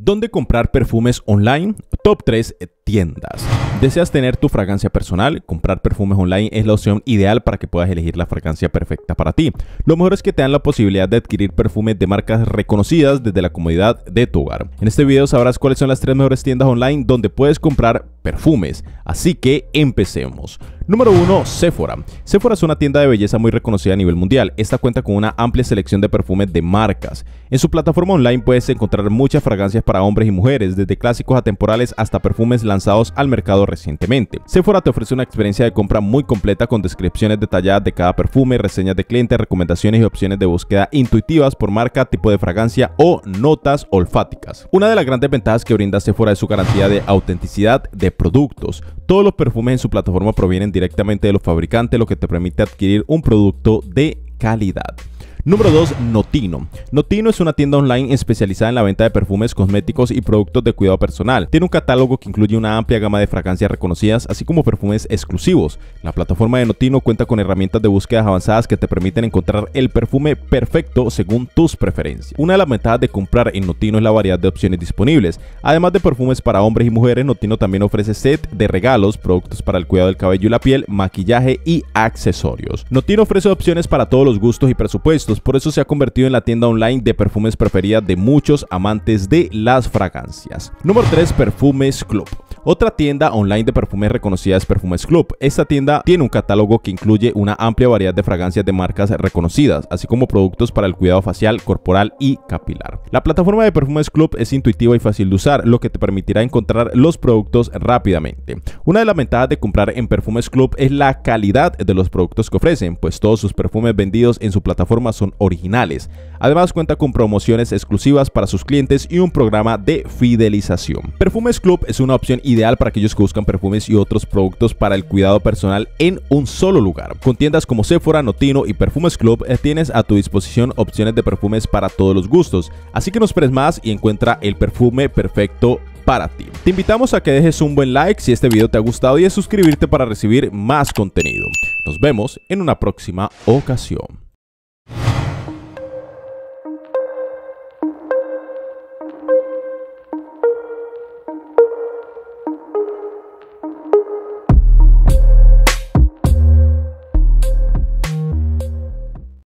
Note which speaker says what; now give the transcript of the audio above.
Speaker 1: ¿Dónde comprar perfumes online? Top 3 tiendas. ¿Deseas tener tu fragancia personal? Comprar perfumes online es la opción ideal para que puedas elegir la fragancia perfecta para ti. Lo mejor es que te dan la posibilidad de adquirir perfumes de marcas reconocidas desde la comodidad de tu hogar. En este video sabrás cuáles son las tres mejores tiendas online donde puedes comprar perfumes. Así que empecemos. Número 1. Sephora. Sephora es una tienda de belleza muy reconocida a nivel mundial. Esta cuenta con una amplia selección de perfumes de marcas. En su plataforma online puedes encontrar muchas fragancias para hombres y mujeres, desde clásicos atemporales hasta perfumes lanzados al mercado recientemente. Sephora te ofrece una experiencia de compra muy completa con descripciones detalladas de cada perfume, reseñas de clientes, recomendaciones y opciones de búsqueda intuitivas por marca, tipo de fragancia o notas olfáticas. Una de las grandes ventajas que brinda Sephora es su garantía de autenticidad de productos. Todos los perfumes en su plataforma provienen directamente de los fabricantes, lo que te permite adquirir un producto de calidad. Número 2. Notino. Notino es una tienda online especializada en la venta de perfumes, cosméticos y productos de cuidado personal. Tiene un catálogo que incluye una amplia gama de fragancias reconocidas, así como perfumes exclusivos. La plataforma de Notino cuenta con herramientas de búsqueda avanzadas que te permiten encontrar el perfume perfecto según tus preferencias. Una de las ventajas de comprar en Notino es la variedad de opciones disponibles. Además de perfumes para hombres y mujeres, Notino también ofrece set de regalos, productos para el cuidado del cabello y la piel, maquillaje y accesorios. Notino ofrece opciones para todos los gustos y presupuestos por eso se ha convertido en la tienda online de perfumes preferida de muchos amantes de las fragancias. Número 3. Perfumes Club. Otra tienda online de perfumes reconocida es Perfumes Club. Esta tienda tiene un catálogo que incluye una amplia variedad de fragancias de marcas reconocidas, así como productos para el cuidado facial, corporal y capilar. La plataforma de Perfumes Club es intuitiva y fácil de usar, lo que te permitirá encontrar los productos rápidamente. Una de las ventajas de comprar en Perfumes Club es la calidad de los productos que ofrecen, pues todos sus perfumes vendidos en su plataforma son originales. Además cuenta con promociones exclusivas para sus clientes y un programa de fidelización. Perfumes Club es una opción ideal para aquellos que buscan perfumes y otros productos para el cuidado personal en un solo lugar. Con tiendas como Sephora, Notino y Perfumes Club eh, tienes a tu disposición opciones de perfumes para todos los gustos. Así que no esperes más y encuentra el perfume perfecto para ti. Te invitamos a que dejes un buen like si este video te ha gustado y a suscribirte para recibir más contenido. Nos vemos en una próxima ocasión.